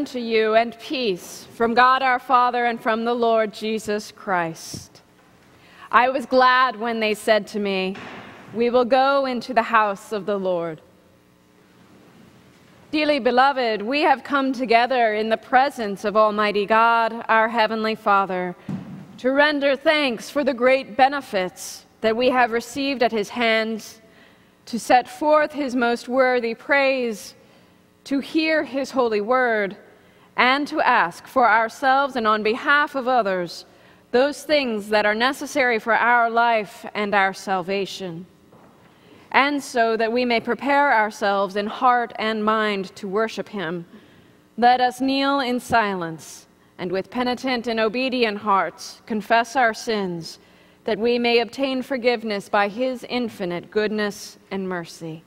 unto you and peace from God our Father and from the Lord Jesus Christ. I was glad when they said to me, We will go into the house of the Lord. Dearly beloved, we have come together in the presence of Almighty God, our Heavenly Father, to render thanks for the great benefits that we have received at His hands, to set forth His most worthy praise to hear his holy word, and to ask for ourselves and on behalf of others those things that are necessary for our life and our salvation. And so that we may prepare ourselves in heart and mind to worship him, let us kneel in silence and with penitent and obedient hearts confess our sins, that we may obtain forgiveness by his infinite goodness and mercy.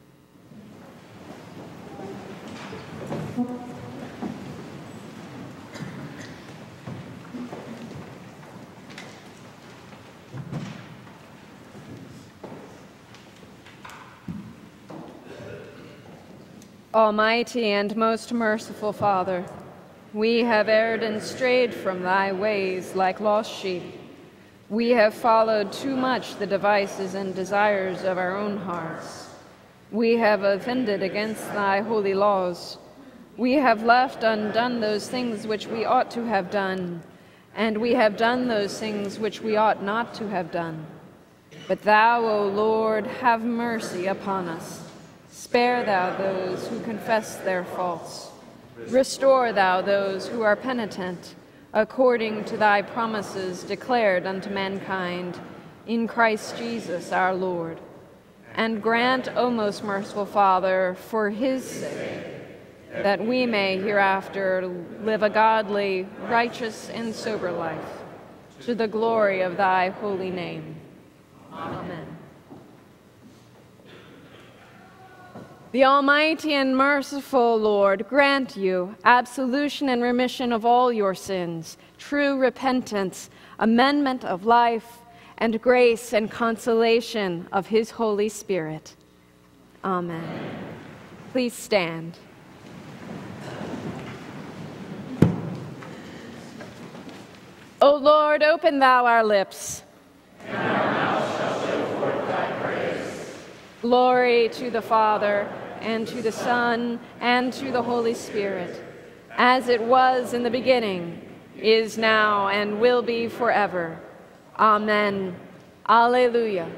Almighty and most merciful Father, we have erred and strayed from thy ways like lost sheep. We have followed too much the devices and desires of our own hearts. We have offended against thy holy laws. We have left undone those things which we ought to have done, and we have done those things which we ought not to have done. But thou, O Lord, have mercy upon us. Spare thou those who confess their faults. Restore thou those who are penitent, according to thy promises declared unto mankind, in Christ Jesus our Lord. And grant, O most merciful Father, for his sake, that we may hereafter live a godly, righteous, and sober life, to the glory of thy holy name. Amen. The Almighty and merciful Lord grant you absolution and remission of all your sins, true repentance, amendment of life, and grace and consolation of His Holy Spirit. Amen. Please stand. O Lord, open thou our lips. And our mouth shall show forth thy grace. Glory to the Father and to the Son, and to the Holy Spirit, as it was in the beginning, is now, and will be forever. Amen. Alleluia.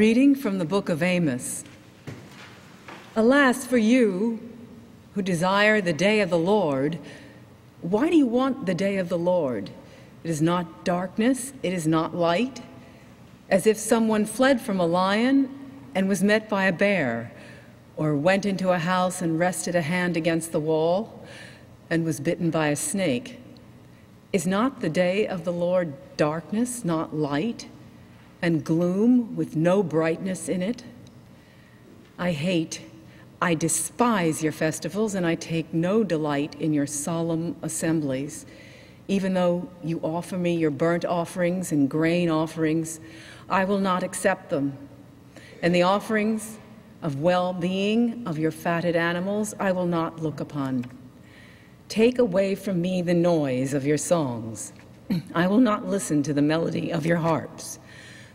Reading from the book of Amos. Alas for you who desire the day of the Lord. Why do you want the day of the Lord? It is not darkness, it is not light. As if someone fled from a lion and was met by a bear, or went into a house and rested a hand against the wall and was bitten by a snake. Is not the day of the Lord darkness, not light? And gloom with no brightness in it. I hate, I despise your festivals, and I take no delight in your solemn assemblies. Even though you offer me your burnt offerings and grain offerings, I will not accept them. And the offerings of well being of your fatted animals, I will not look upon. Take away from me the noise of your songs. I will not listen to the melody of your harps.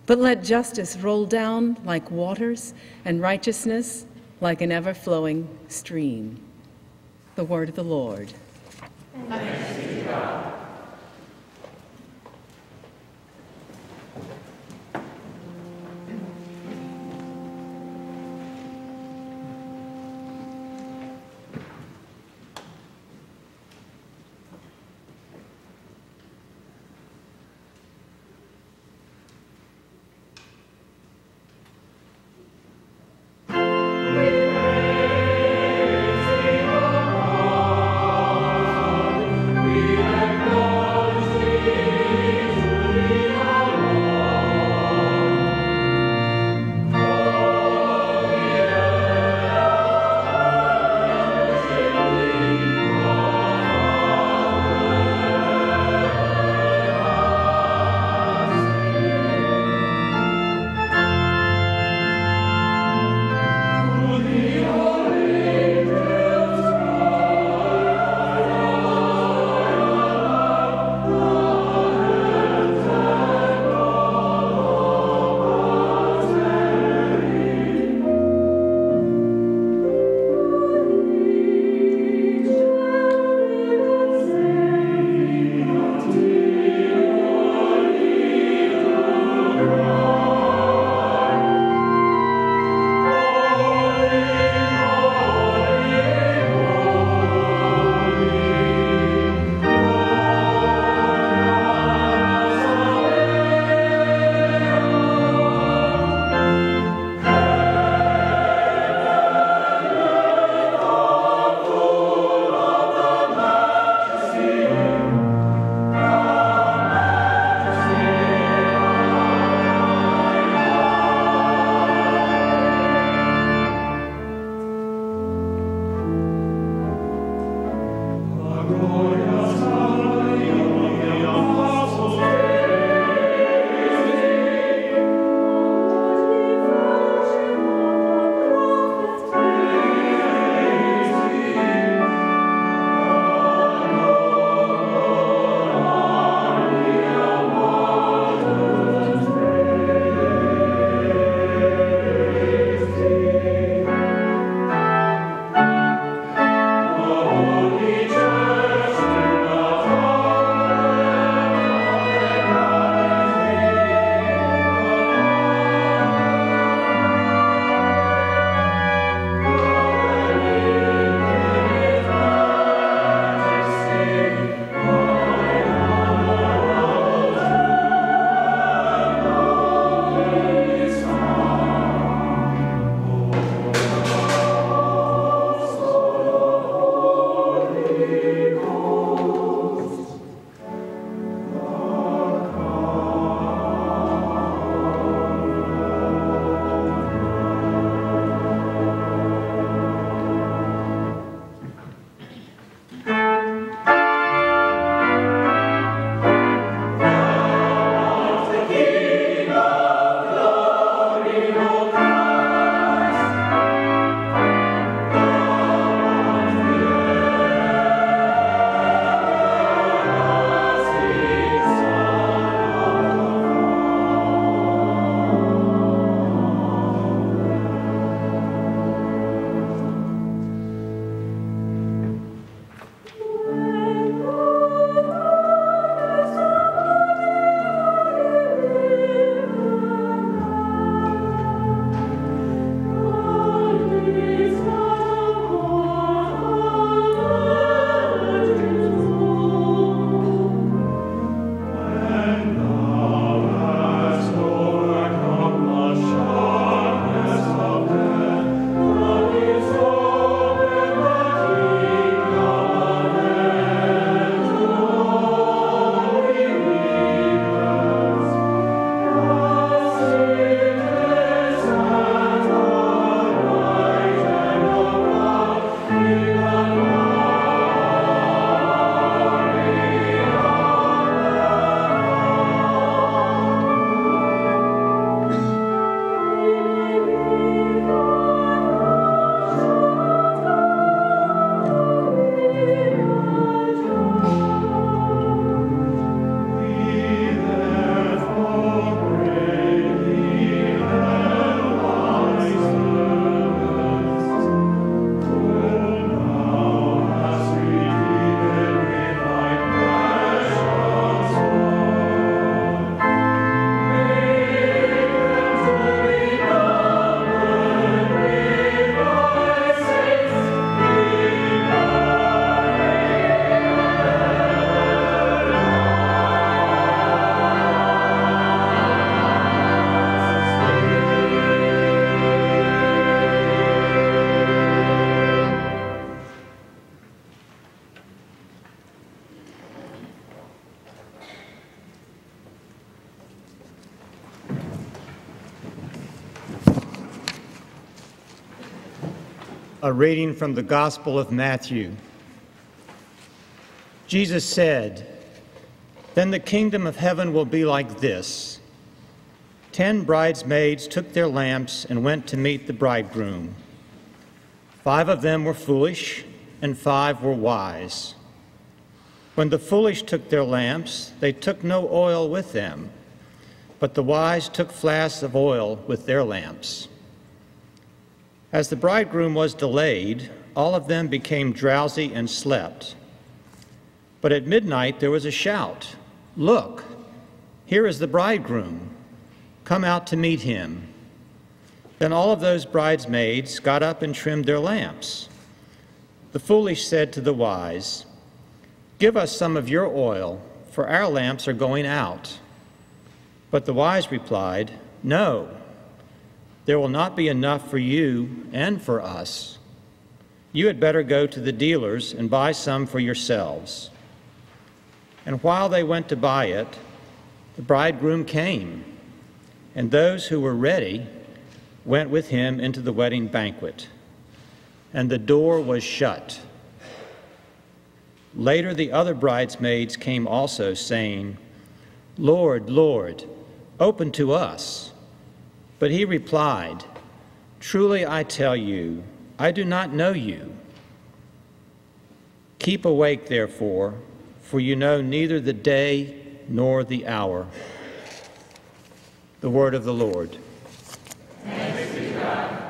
But let justice roll down like waters and righteousness like an ever flowing stream. The word of the Lord. Thanks be to God. Reading from the Gospel of Matthew. Jesus said, Then the kingdom of heaven will be like this. Ten bridesmaids took their lamps and went to meet the bridegroom. Five of them were foolish, and five were wise. When the foolish took their lamps, they took no oil with them, but the wise took flasks of oil with their lamps. As the bridegroom was delayed, all of them became drowsy and slept. But at midnight there was a shout Look, here is the bridegroom. Come out to meet him. Then all of those bridesmaids got up and trimmed their lamps. The foolish said to the wise, Give us some of your oil, for our lamps are going out. But the wise replied, No there will not be enough for you and for us. You had better go to the dealers and buy some for yourselves. And while they went to buy it, the bridegroom came, and those who were ready went with him into the wedding banquet, and the door was shut. Later, the other bridesmaids came also, saying, Lord, Lord, open to us. But he replied, Truly I tell you, I do not know you. Keep awake, therefore, for you know neither the day nor the hour. The word of the Lord. God,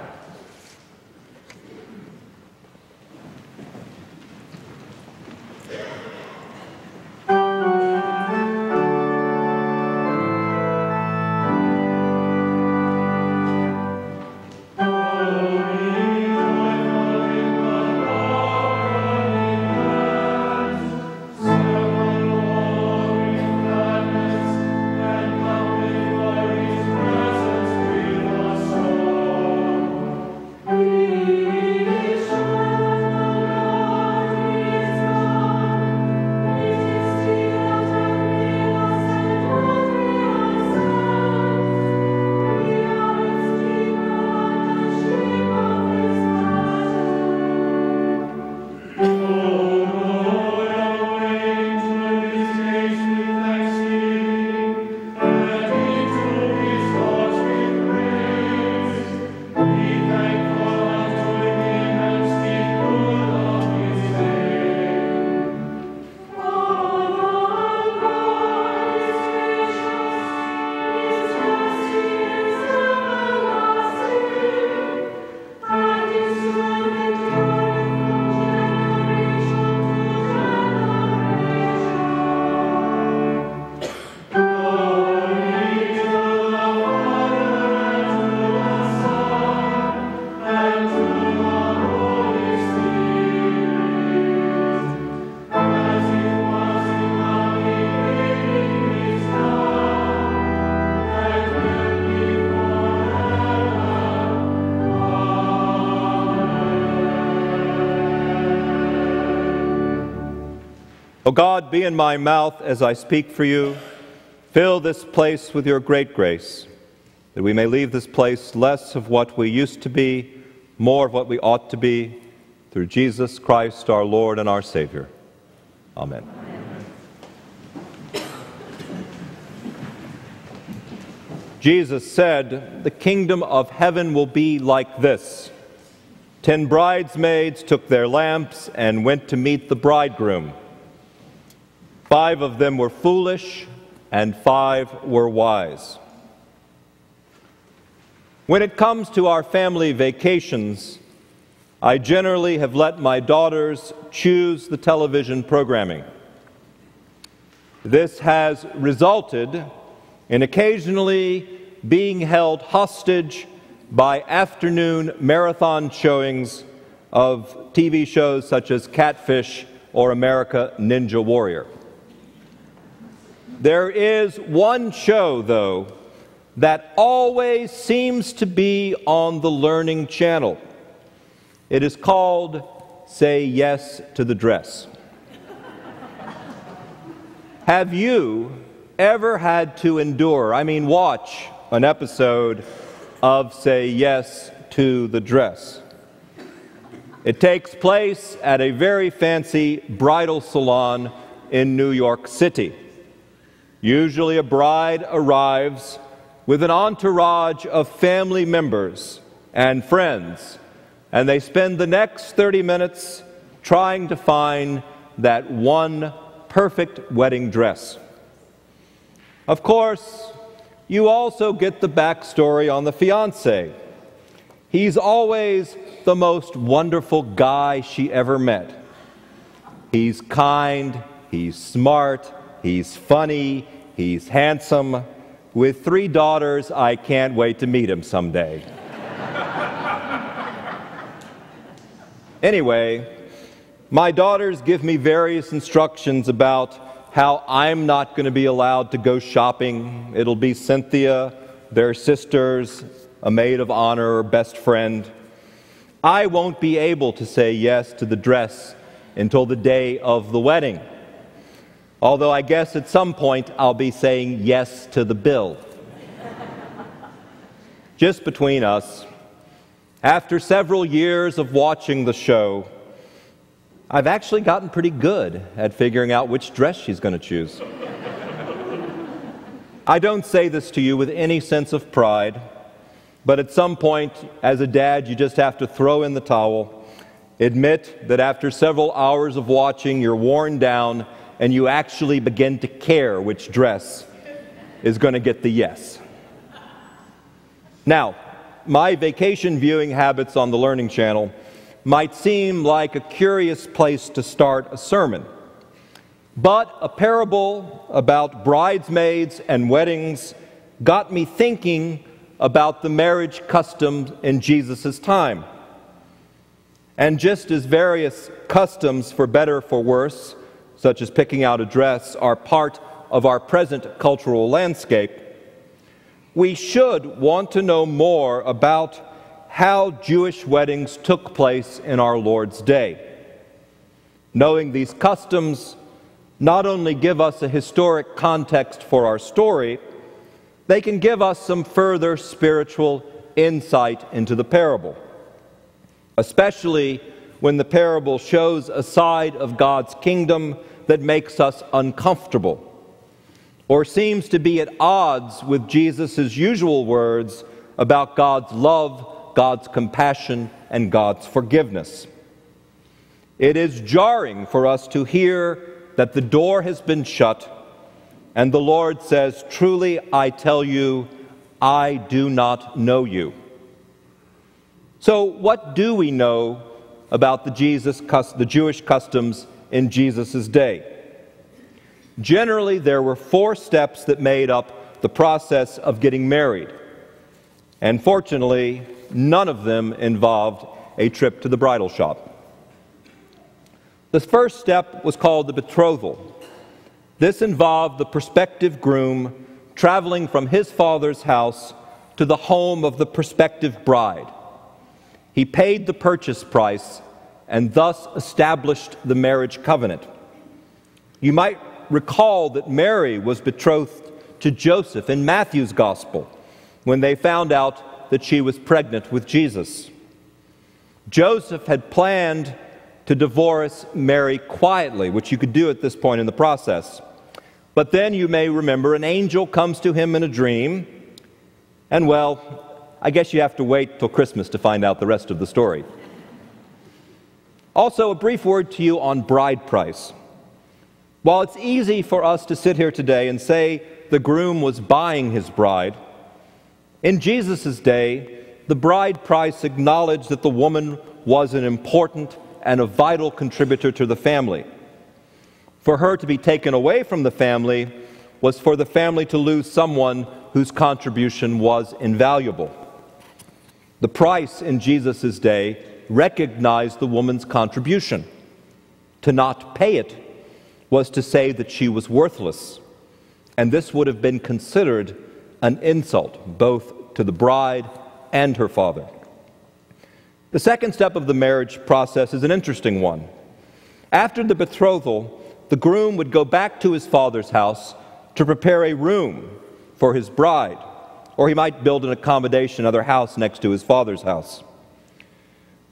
be in my mouth as I speak for you. Fill this place with your great grace, that we may leave this place less of what we used to be, more of what we ought to be, through Jesus Christ, our Lord and our Savior. Amen. Jesus said, The kingdom of heaven will be like this. Ten bridesmaids took their lamps and went to meet the bridegroom. Five of them were foolish, and five were wise. When it comes to our family vacations, I generally have let my daughters choose the television programming. This has resulted in occasionally being held hostage by afternoon marathon showings of TV shows such as Catfish or America Ninja Warrior. There is one show, though, that always seems to be on the Learning Channel. It is called Say Yes to the Dress. Have you ever had to endure, I mean, watch an episode of Say Yes to the Dress? It takes place at a very fancy bridal salon in New York City. Usually, a bride arrives with an entourage of family members and friends, and they spend the next 30 minutes trying to find that one perfect wedding dress. Of course, you also get the backstory on the fiance. He's always the most wonderful guy she ever met. He's kind, he's smart, he's funny, he's handsome. With three daughters, I can't wait to meet him someday. anyway, my daughters give me various instructions about how I'm not going to be allowed to go shopping. It'll be Cynthia, their sisters, a maid of honor, or best friend. I won't be able to say yes to the dress until the day of the wedding. Although I guess at some point I'll be saying yes to the bill. Just between us, after several years of watching the show, I've actually gotten pretty good at figuring out which dress she's going to choose. I don't say this to you with any sense of pride, but at some point, as a dad, you just have to throw in the towel, admit that after several hours of watching, you're worn down and you actually begin to care which dress is going to get the yes. Now, my vacation viewing habits on the Learning Channel might seem like a curious place to start a sermon. But a parable about bridesmaids and weddings got me thinking about the marriage customs in Jesus' time. And just as various customs, for better for worse, such as picking out a dress, are part of our present cultural landscape, we should want to know more about how Jewish weddings took place in our Lord's day. Knowing these customs not only give us a historic context for our story, they can give us some further spiritual insight into the parable, especially when the parable shows a side of God's kingdom that makes us uncomfortable or seems to be at odds with Jesus' usual words about God's love God's compassion and God's forgiveness. It is jarring for us to hear that the door has been shut and the Lord says, Truly I tell you, I do not know you. So, what do we know about the, Jesus, the Jewish customs in Jesus' day? Generally, there were four steps that made up the process of getting married. And fortunately, none of them involved a trip to the bridal shop. The first step was called the betrothal. This involved the prospective groom traveling from his father's house to the home of the prospective bride. He paid the purchase price and thus established the marriage covenant. You might recall that Mary was betrothed to Joseph in Matthew's gospel when they found out that she was pregnant with Jesus. Joseph had planned to divorce Mary quietly, which you could do at this point in the process. But then you may remember an angel comes to him in a dream, and well, I guess you have to wait till Christmas to find out the rest of the story. Also, a brief word to you on bride price. While it's easy for us to sit here today and say the groom was buying his bride, in Jesus' day, the bride price acknowledged that the woman was an important and a vital contributor to the family. For her to be taken away from the family was for the family to lose someone whose contribution was invaluable. The price in Jesus' day recognized the woman's contribution. To not pay it was to say that she was worthless, and this would have been considered an insult both to the bride and her father. The second step of the marriage process is an interesting one. After the betrothal, the groom would go back to his father's house to prepare a room for his bride, or he might build an accommodation, another house next to his father's house.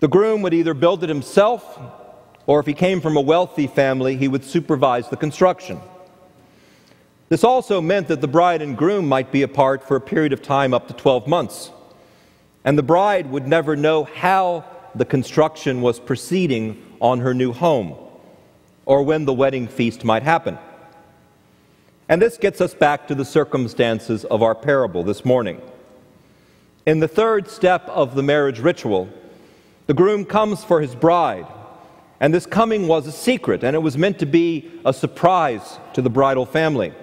The groom would either build it himself, or if he came from a wealthy family, he would supervise the construction. This also meant that the bride and groom might be apart for a period of time up to 12 months. And the bride would never know how the construction was proceeding on her new home or when the wedding feast might happen. And this gets us back to the circumstances of our parable this morning. In the third step of the marriage ritual, the groom comes for his bride, and this coming was a secret, and it was meant to be a surprise to the bridal family.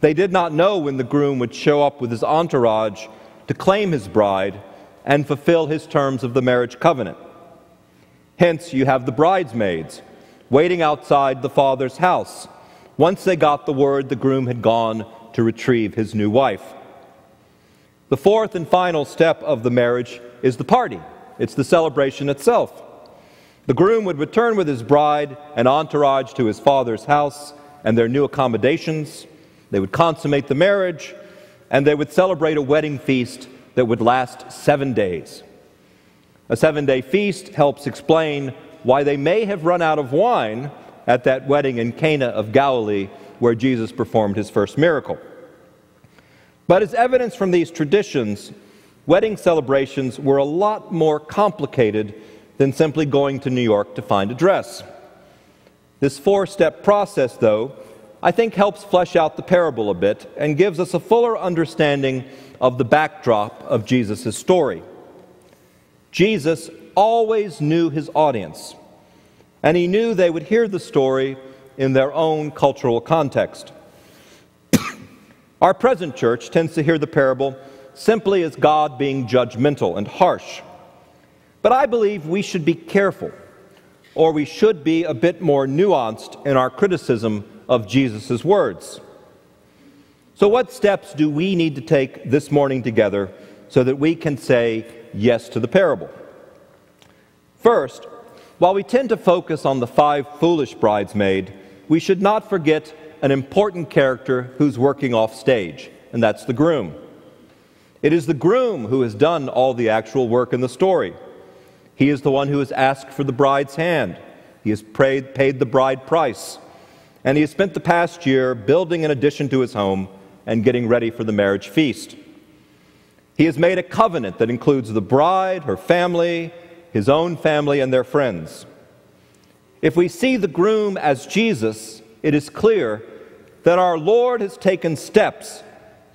They did not know when the groom would show up with his entourage to claim his bride and fulfill his terms of the marriage covenant. Hence, you have the bridesmaids waiting outside the father's house once they got the word the groom had gone to retrieve his new wife. The fourth and final step of the marriage is the party, it's the celebration itself. The groom would return with his bride and entourage to his father's house and their new accommodations. They would consummate the marriage, and they would celebrate a wedding feast that would last seven days. A seven day feast helps explain why they may have run out of wine at that wedding in Cana of Galilee where Jesus performed his first miracle. But as evidence from these traditions, wedding celebrations were a lot more complicated than simply going to New York to find a dress. This four step process, though, I think helps flesh out the parable a bit and gives us a fuller understanding of the backdrop of Jesus' story. Jesus always knew his audience, and he knew they would hear the story in their own cultural context. Our present church tends to hear the parable simply as God being judgmental and harsh. But I believe we should be careful, or we should be a bit more nuanced in our criticism of Jesus' words. So, what steps do we need to take this morning together so that we can say yes to the parable? First, while we tend to focus on the five foolish bridesmaids, we should not forget an important character who's working off stage, and that's the groom. It is the groom who has done all the actual work in the story. He is the one who has asked for the bride's hand. He has paid, paid the bride price. And he has spent the past year building an addition to his home and getting ready for the marriage feast. He has made a covenant that includes the bride, her family, his own family, and their friends. If we see the groom as Jesus, it is clear that our Lord has taken steps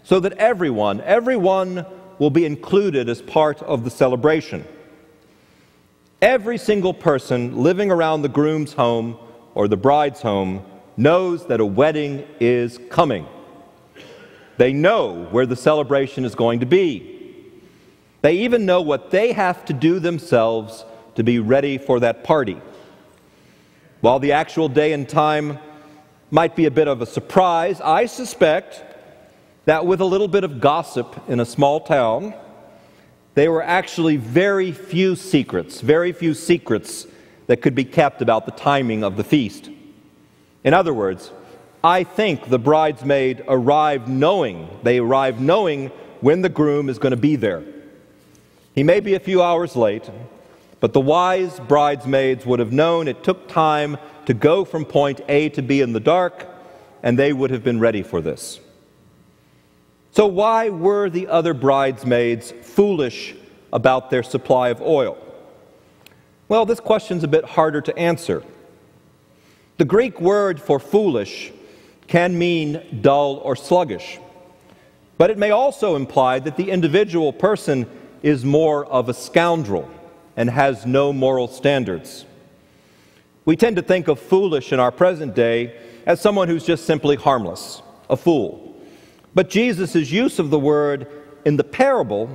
so that everyone, everyone will be included as part of the celebration. Every single person living around the groom's home or the bride's home knows that a wedding is coming. They know where the celebration is going to be. They even know what they have to do themselves to be ready for that party. While the actual day and time might be a bit of a surprise, I suspect that with a little bit of gossip in a small town, there were actually very few secrets, very few secrets that could be kept about the timing of the feast. In other words, I think the bridesmaid arrived knowing, they arrived knowing when the groom is going to be there. He may be a few hours late, but the wise bridesmaids would have known it took time to go from point A to B in the dark, and they would have been ready for this. So, why were the other bridesmaids foolish about their supply of oil? Well, this question's a bit harder to answer. The Greek word for foolish can mean dull or sluggish, but it may also imply that the individual person is more of a scoundrel and has no moral standards. We tend to think of foolish in our present day as someone who's just simply harmless, a fool. But Jesus' use of the word in the parable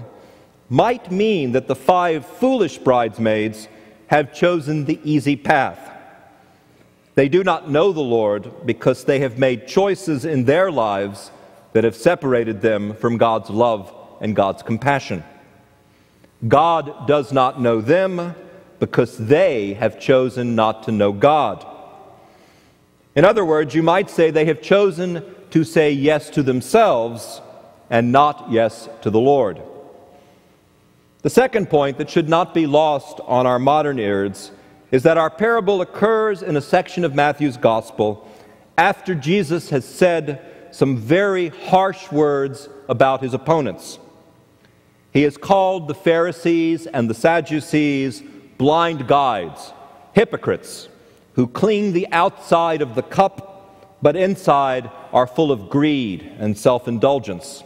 might mean that the five foolish bridesmaids have chosen the easy path. They do not know the Lord because they have made choices in their lives that have separated them from God's love and God's compassion. God does not know them because they have chosen not to know God. In other words, you might say they have chosen to say yes to themselves and not yes to the Lord. The second point that should not be lost on our modern ears is that our parable occurs in a section of Matthew's gospel after Jesus has said some very harsh words about his opponents. He has called the Pharisees and the Sadducees blind guides, hypocrites who clean the outside of the cup, but inside are full of greed and self indulgence.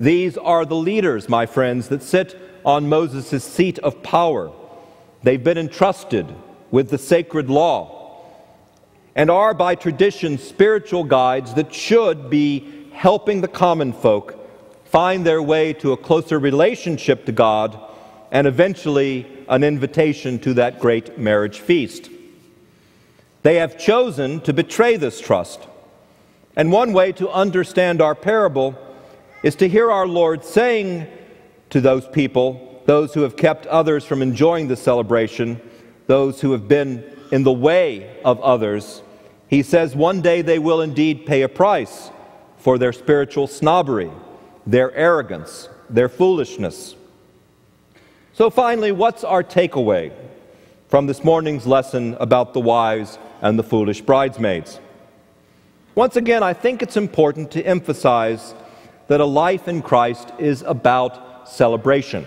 These are the leaders, my friends, that sit on Moses' seat of power. They've been entrusted with the sacred law and are, by tradition, spiritual guides that should be helping the common folk find their way to a closer relationship to God and eventually an invitation to that great marriage feast. They have chosen to betray this trust. And one way to understand our parable is to hear our Lord saying to those people, those who have kept others from enjoying the celebration, those who have been in the way of others, he says one day they will indeed pay a price for their spiritual snobbery, their arrogance, their foolishness. So, finally, what's our takeaway from this morning's lesson about the wise and the foolish bridesmaids? Once again, I think it's important to emphasize that a life in Christ is about celebration.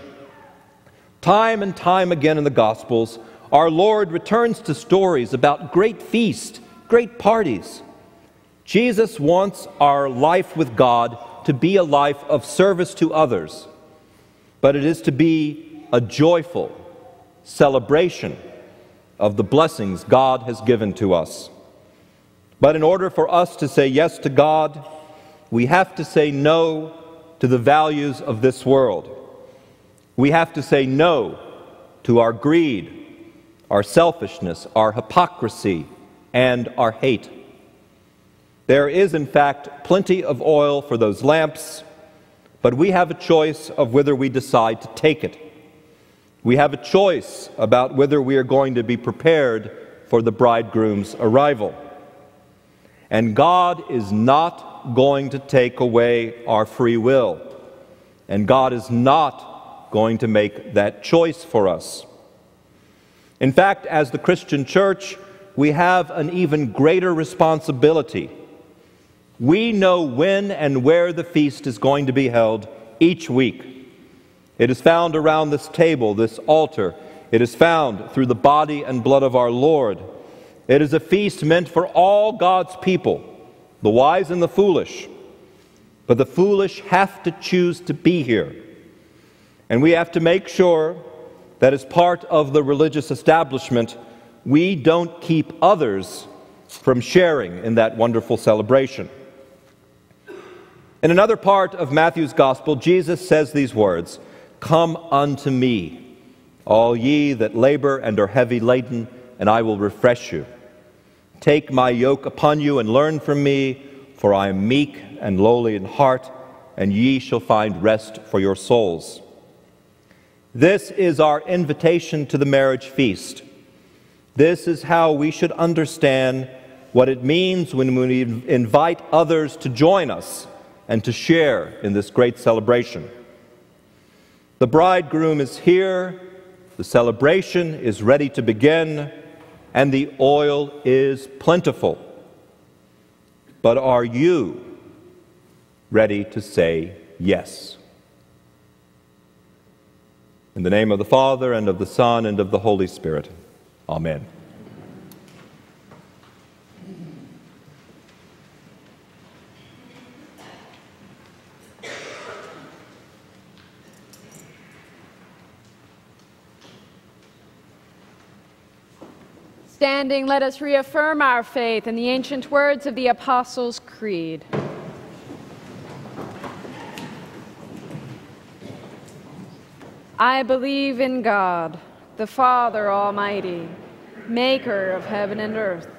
Time and time again in the Gospels, our Lord returns to stories about great feasts, great parties. Jesus wants our life with God to be a life of service to others, but it is to be a joyful celebration of the blessings God has given to us. But in order for us to say yes to God, we have to say no to the values of this world. We have to say no to our greed, our selfishness, our hypocrisy, and our hate. There is, in fact, plenty of oil for those lamps, but we have a choice of whether we decide to take it. We have a choice about whether we are going to be prepared for the bridegroom's arrival. And God is not going to take away our free will. And God is not going to make that choice for us. In fact, as the Christian church, we have an even greater responsibility. We know when and where the feast is going to be held each week. It is found around this table, this altar. It is found through the body and blood of our Lord. It is a feast meant for all God's people, the wise and the foolish. But the foolish have to choose to be here. And we have to make sure that as part of the religious establishment, we don't keep others from sharing in that wonderful celebration. In another part of Matthew's gospel, Jesus says these words Come unto me, all ye that labor and are heavy laden, and I will refresh you. Take my yoke upon you and learn from me, for I am meek and lowly in heart, and ye shall find rest for your souls. This is our invitation to the marriage feast. This is how we should understand what it means when we invite others to join us and to share in this great celebration. The bridegroom is here, the celebration is ready to begin, and the oil is plentiful. But are you ready to say yes? In the name of the Father, and of the Son, and of the Holy Spirit. Amen. Standing, let us reaffirm our faith in the ancient words of the Apostles' Creed. I believe in God, the Father Almighty maker of heaven and earth,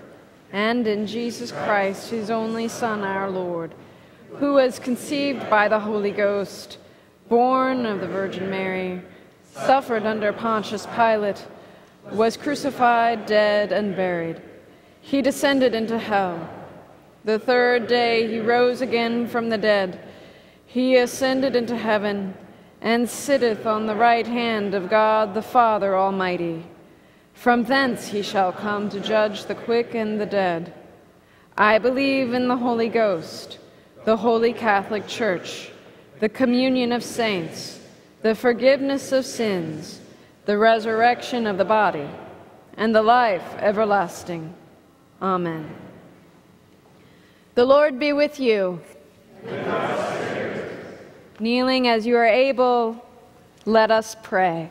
and in Jesus Christ, his only Son, our Lord, who was conceived by the Holy Ghost, born of the Virgin Mary, suffered under Pontius Pilate, was crucified, dead, and buried. He descended into hell. The third day he rose again from the dead. He ascended into heaven and sitteth on the right hand of God the Father Almighty. From thence he shall come to judge the quick and the dead. I believe in the Holy Ghost, the holy Catholic Church, the communion of saints, the forgiveness of sins, the resurrection of the body, and the life everlasting. Amen. The Lord be with you. With Kneeling as you are able, let us pray.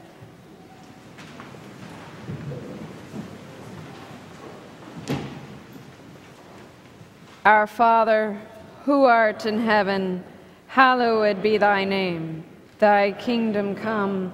Our Father, who art in heaven, hallowed be thy name. Thy kingdom come,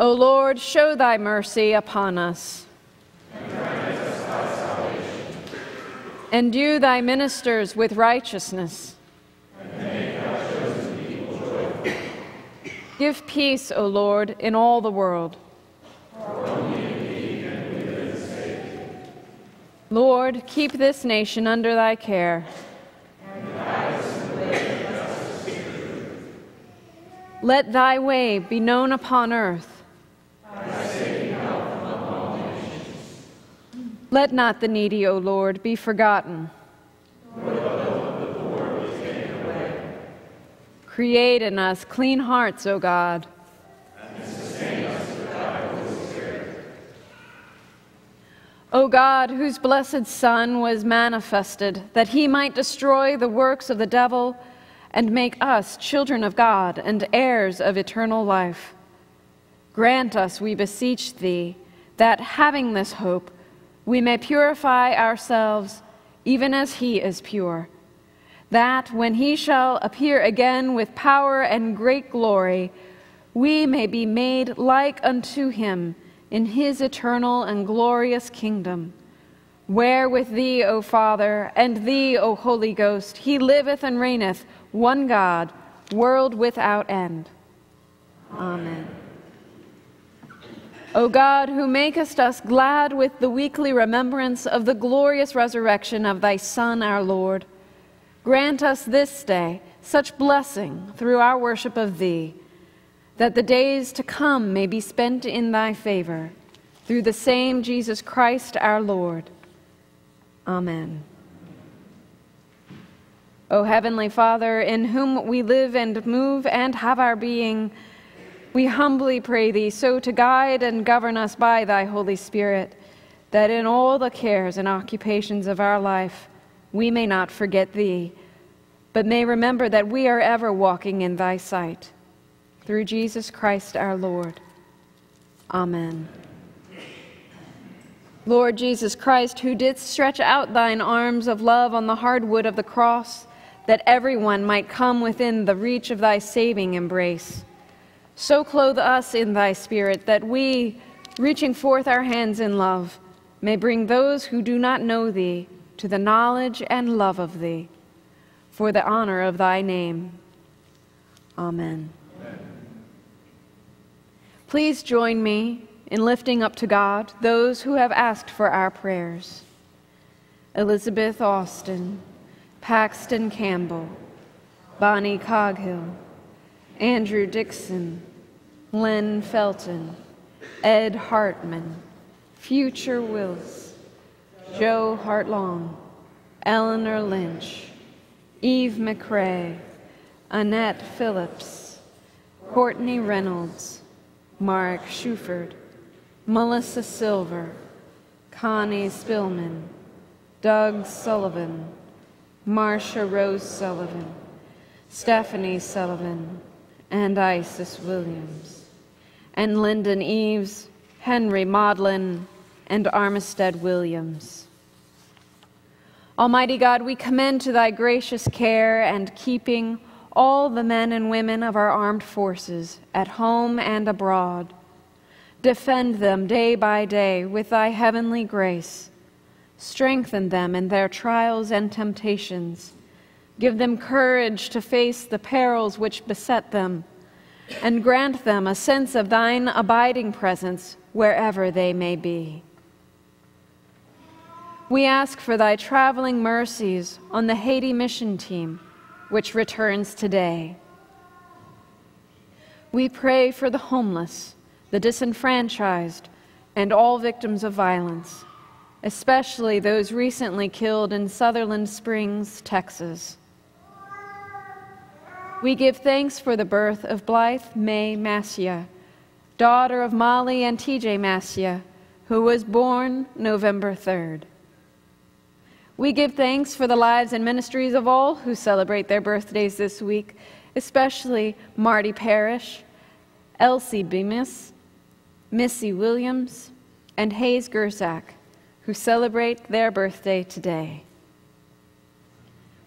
O Lord, show thy mercy upon us. Endue thy ministers with righteousness. Give peace, O Lord, in all the world. Lord, keep this nation under thy care. Let thy way be known upon earth. Let not the needy, O Lord, be forgotten. Create in us clean hearts, O God. O God, whose blessed Son was manifested, that he might destroy the works of the devil and make us children of God and heirs of eternal life, grant us, we beseech thee, that having this hope, we may purify ourselves even as he is pure, that when he shall appear again with power and great glory, we may be made like unto him in his eternal and glorious kingdom, where with thee, O Father, and thee, O Holy Ghost, he liveth and reigneth, one God, world without end. Amen. O God, who makest us glad with the weekly remembrance of the glorious resurrection of thy Son, our Lord, grant us this day such blessing through our worship of thee that the days to come may be spent in thy favor. Through the same Jesus Christ our Lord. Amen. O Heavenly Father, in whom we live and move and have our being, we humbly pray thee so to guide and govern us by thy Holy Spirit, that in all the cares and occupations of our life we may not forget thee, but may remember that we are ever walking in thy sight through Jesus Christ our Lord. Amen. Lord Jesus Christ, who didst stretch out thine arms of love on the hard wood of the cross, that everyone might come within the reach of thy saving embrace, so clothe us in thy Spirit that we, reaching forth our hands in love, may bring those who do not know thee to the knowledge and love of thee, for the honor of thy name. Amen. Please join me in lifting up to God those who have asked for our prayers Elizabeth Austin, Paxton Campbell, Bonnie Coghill, Andrew Dixon, Len Felton, Ed Hartman, Future Wills, Joe Hartlong, Eleanor Lynch, Eve McCrae, Annette Phillips, Courtney Reynolds, Mark Schuford, Melissa Silver, Connie Spillman, Doug Sullivan, Marcia Rose Sullivan, Stephanie Sullivan, and Isis Williams, and Lyndon Eves, Henry Maudlin, and Armistead Williams. Almighty God, we commend to thy gracious care and keeping all the men and women of our armed forces, at home and abroad. Defend them day by day with thy heavenly grace. Strengthen them in their trials and temptations. Give them courage to face the perils which beset them, and grant them a sense of thine abiding presence wherever they may be. We ask for thy traveling mercies on the Haiti mission team, which returns today. We pray for the homeless, the disenfranchised, and all victims of violence, especially those recently killed in Sutherland Springs, Texas. We give thanks for the birth of Blythe May Massia, daughter of Molly and TJ Massia, who was born November 3rd. We give thanks for the lives and ministries of all who celebrate their birthdays this week, especially Marty Parrish, Elsie Bemis, Missy Williams, and Hayes Gersak, who celebrate their birthday today.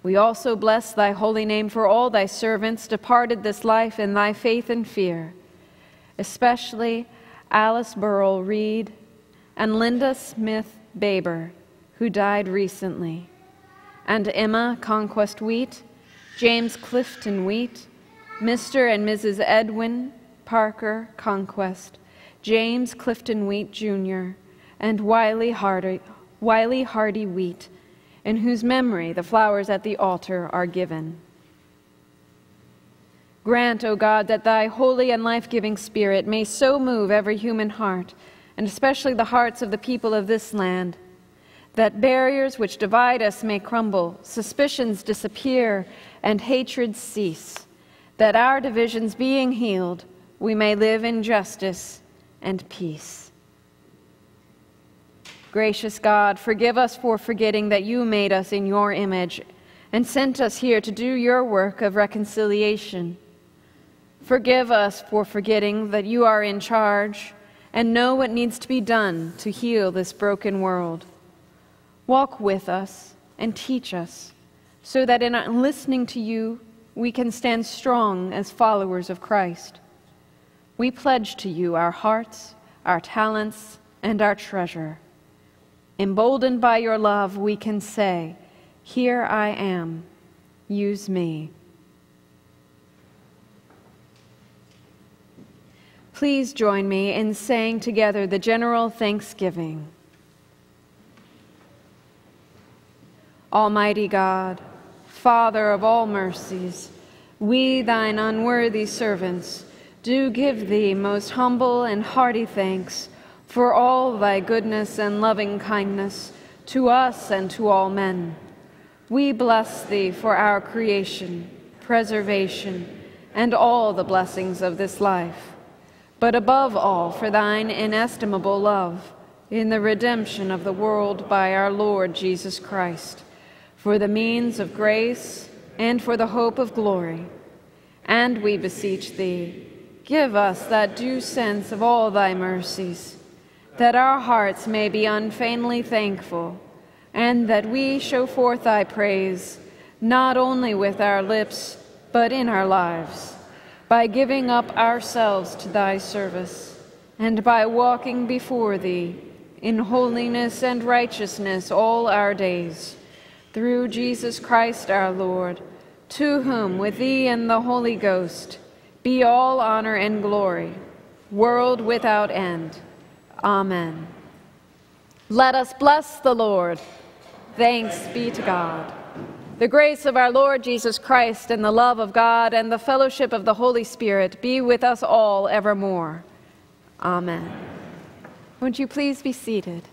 We also bless thy holy name for all thy servants departed this life in thy faith and fear, especially Alice Burrell Reed and Linda Smith Baber who died recently, and Emma Conquest Wheat, James Clifton Wheat, Mr. and Mrs. Edwin Parker Conquest, James Clifton Wheat Jr., and Wiley Hardy, Wiley Hardy Wheat, in whose memory the flowers at the altar are given. Grant, O God, that thy holy and life giving Spirit may so move every human heart, and especially the hearts of the people of this land that barriers which divide us may crumble, suspicions disappear, and hatreds cease, that our divisions being healed, we may live in justice and peace. Gracious God, forgive us for forgetting that you made us in your image and sent us here to do your work of reconciliation. Forgive us for forgetting that you are in charge and know what needs to be done to heal this broken world. Walk with us and teach us, so that in listening to you, we can stand strong as followers of Christ. We pledge to you our hearts, our talents, and our treasure. Emboldened by your love, we can say, Here I am, use me. Please join me in saying together the general thanksgiving. Almighty God, Father of all mercies, we, thine unworthy servants, do give thee most humble and hearty thanks for all thy goodness and loving kindness to us and to all men. We bless thee for our creation, preservation, and all the blessings of this life, but above all for thine inestimable love in the redemption of the world by our Lord Jesus Christ for the means of grace, and for the hope of glory. And we beseech thee, give us that due sense of all thy mercies, that our hearts may be unfeignedly thankful, and that we show forth thy praise, not only with our lips, but in our lives, by giving up ourselves to thy service, and by walking before thee in holiness and righteousness all our days through Jesus Christ our Lord, to whom, with thee and the Holy Ghost, be all honor and glory, world without end. Amen. Let us bless the Lord. Thanks be to God. The grace of our Lord Jesus Christ and the love of God and the fellowship of the Holy Spirit be with us all evermore. Amen. Would you please be seated?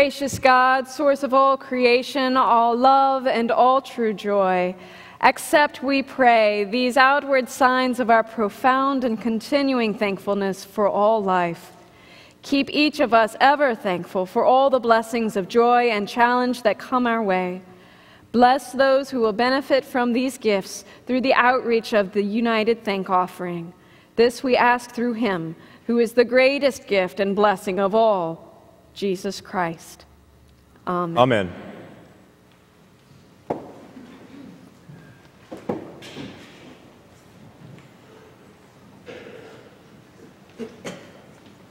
Gracious God, source of all creation, all love, and all true joy, accept, we pray, these outward signs of our profound and continuing thankfulness for all life. Keep each of us ever thankful for all the blessings of joy and challenge that come our way. Bless those who will benefit from these gifts through the outreach of the United Thank Offering. This we ask through him, who is the greatest gift and blessing of all Jesus Christ. Amen. Amen.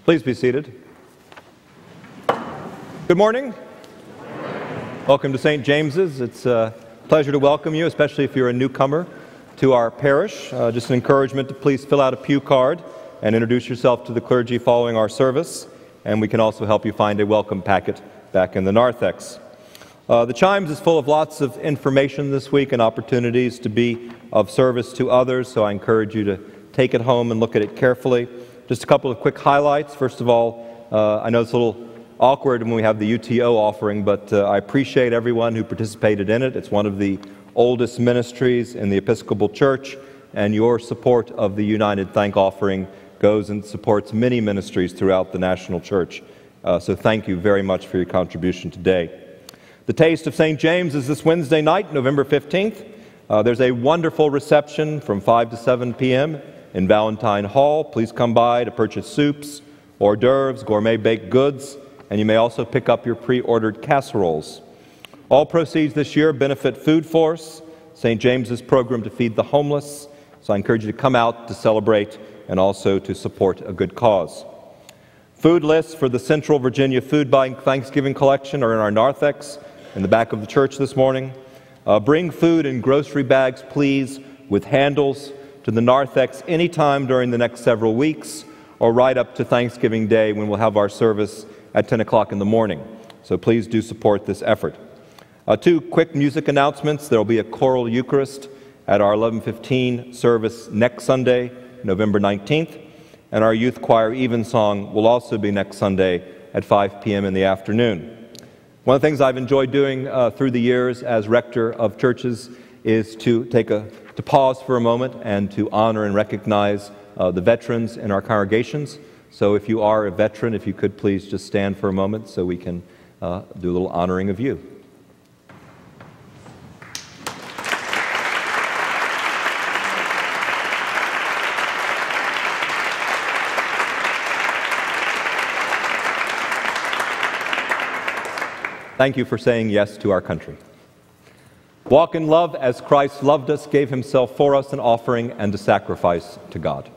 Please be seated. Good morning. Welcome to St. James's. It's a pleasure to welcome you, especially if you're a newcomer to our parish. Uh, just an encouragement to please fill out a pew card and introduce yourself to the clergy following our service and we can also help you find a welcome packet back in the narthex. Uh, the Chimes is full of lots of information this week and opportunities to be of service to others, so I encourage you to take it home and look at it carefully. Just a couple of quick highlights. First of all, uh, I know it's a little awkward when we have the UTO offering, but uh, I appreciate everyone who participated in it. It's one of the oldest ministries in the Episcopal Church, and your support of the United Thank Offering goes and supports many ministries throughout the national church. Uh, so thank you very much for your contribution today. The Taste of St. James is this Wednesday night, November 15th. Uh, there's a wonderful reception from 5 to 7 p.m. in Valentine Hall. Please come by to purchase soups, hors d'oeuvres, gourmet baked goods, and you may also pick up your pre ordered casseroles. All proceeds this year benefit Food Force, St. James's program to feed the homeless. So I encourage you to come out to celebrate and also to support a good cause. Food lists for the Central Virginia Food Bank Thanksgiving Collection are in our narthex in the back of the church this morning. Uh, bring food in grocery bags, please, with handles to the narthex anytime during the next several weeks or right up to Thanksgiving Day when we'll have our service at 10 o'clock in the morning. So please do support this effort. Uh, two quick music announcements. There will be a choral Eucharist at our 11:15 service next Sunday November 19th, and our youth choir evensong will also be next Sunday at 5 p.m. in the afternoon. One of the things I've enjoyed doing uh, through the years as rector of churches is to take a to pause for a moment and to honor and recognize uh, the veterans in our congregations. So if you are a veteran, if you could please just stand for a moment so we can uh, do a little honoring of you. Thank you for saying yes to our country. Walk in love as Christ loved us, gave himself for us, an offering and a sacrifice to God.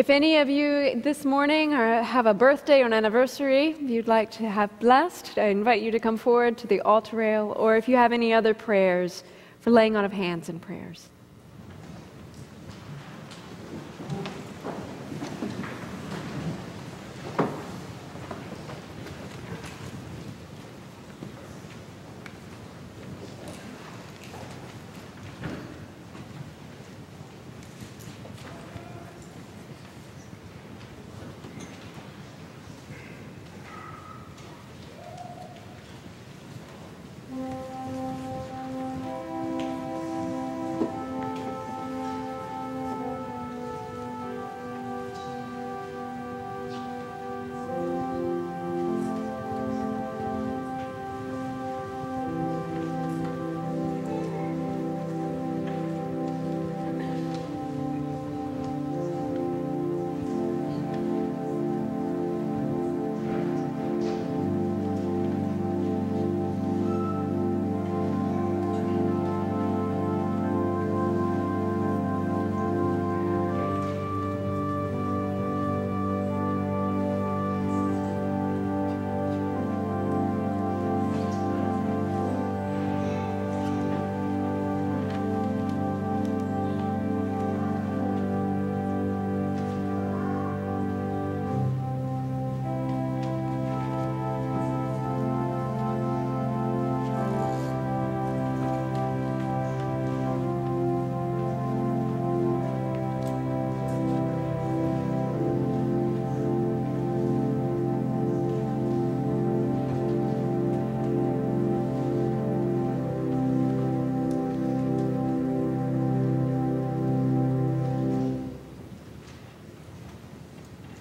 If any of you this morning are, have a birthday or an anniversary you'd like to have blessed, I invite you to come forward to the altar rail, or if you have any other prayers for laying on of hands and prayers.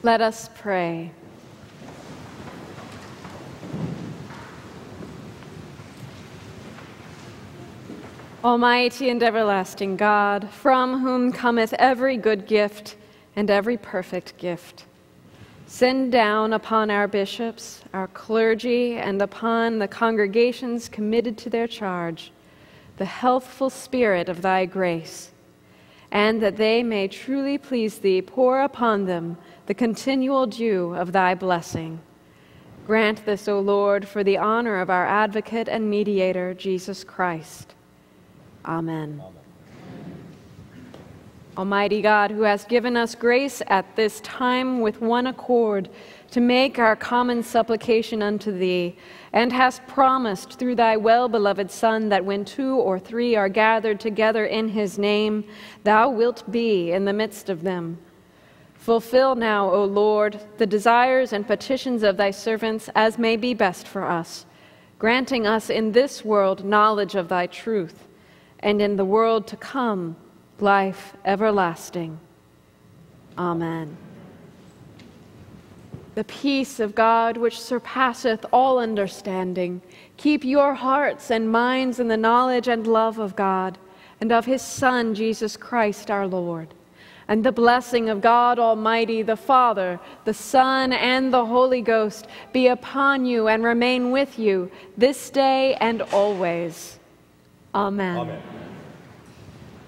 Let us pray. Almighty and everlasting God, from whom cometh every good gift and every perfect gift, send down upon our bishops, our clergy, and upon the congregations committed to their charge the healthful spirit of thy grace, and that they may truly please thee, pour upon them the continual dew of thy blessing. Grant this, O Lord, for the honor of our advocate and mediator, Jesus Christ. Amen. Amen. Almighty God, who has given us grace at this time with one accord to make our common supplication unto thee, and hast promised through thy well beloved Son that when two or three are gathered together in his name, thou wilt be in the midst of them. Fulfill now, O Lord, the desires and petitions of thy servants as may be best for us, granting us in this world knowledge of thy truth, and in the world to come life everlasting. Amen. The peace of God, which surpasseth all understanding, keep your hearts and minds in the knowledge and love of God and of his Son, Jesus Christ our Lord and the blessing of God Almighty, the Father, the Son, and the Holy Ghost be upon you and remain with you this day and always. Amen.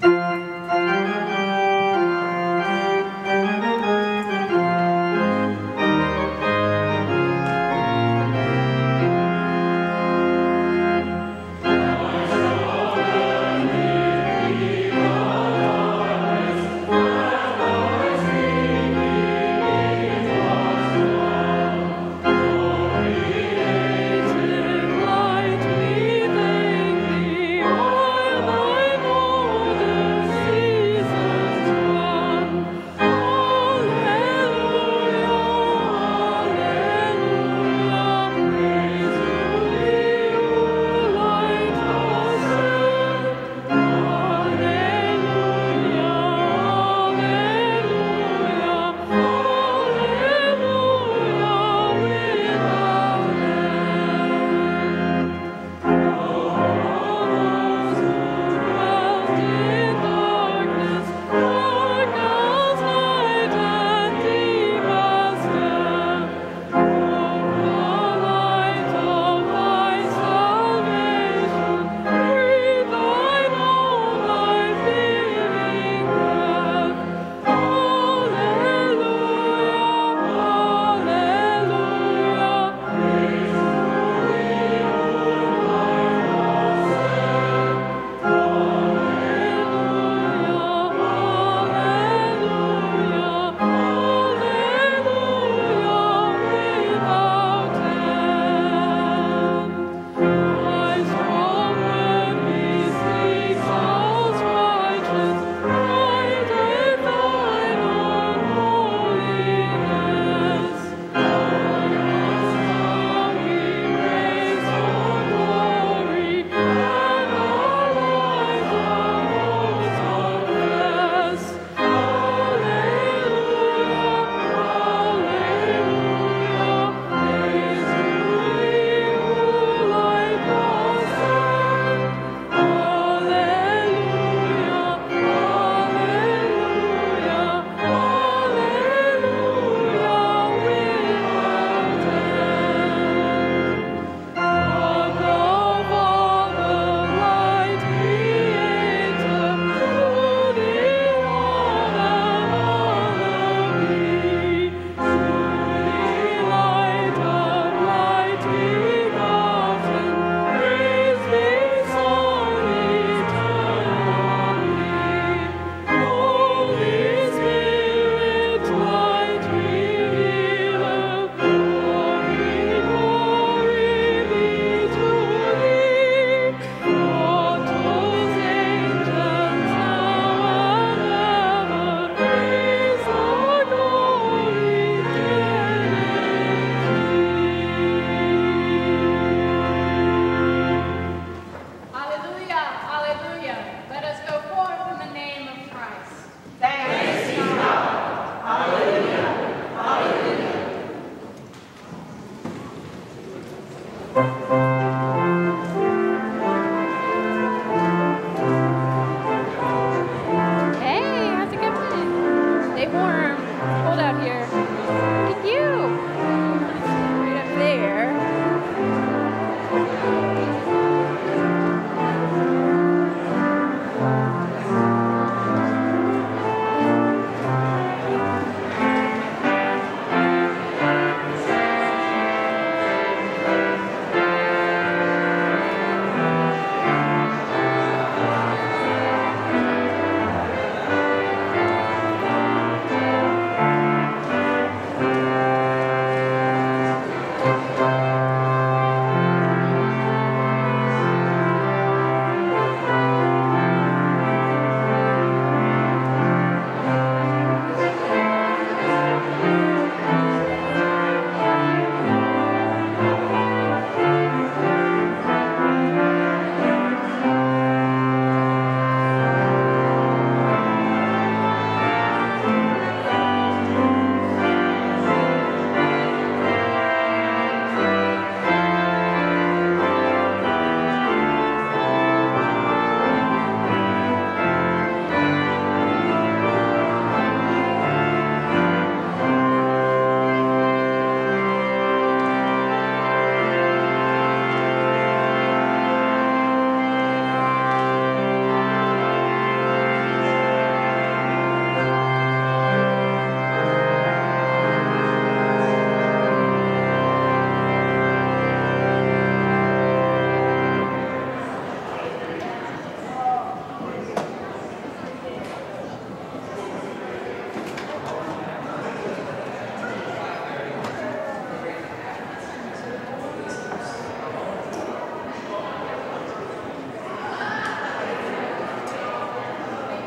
Amen.